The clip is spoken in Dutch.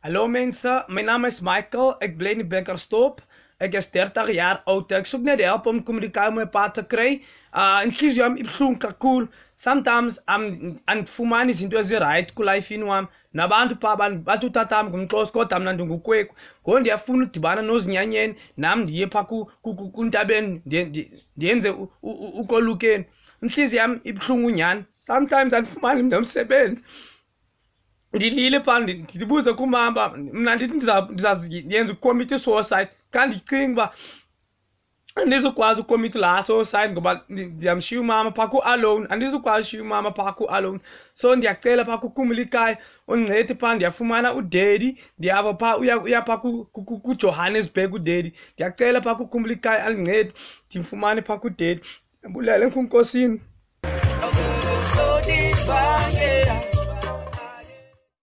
Hallo mensen, mijn naam is Michael. Ik ben in Bekkerstop. Ik is 30 jaar oud. Ik zoek net help om communicatie met pa te krijgen. Uh, in Kizium, ik zoek kakul. Sometimes, I'm and fumani zinto eziright kulife ini wami nabantu pha bathi utata wami ngumxosi kodwa mna ndingukwekhu ngoko ndiyafuna udibana nozinyanyeni nam ndiye phaa kuntabeni ndiyenze ukolukeni intliziyo yam ibuhlungu nyhani sometimes andifumani nomsebenzi ndilile phaa ndibuze kumamba. Mna ndithi ndizayenza ukomiti suicide xa ndicinga uba andizukwazi ukomiti laa suicide ngoba ndiyamshiya umama phaa ku-alone. Andizukwazi ushiya umama phaa ku-alone. So ndiyacela phaa kukumlikaya undincede phaa ndiyafumana udedi ndiyava phaa uya phaa kujohannesburg udedi ndiyacela phaa kukumlikaya andincede. Ndimfumane phaa kudedi ndibulele nkhunkosini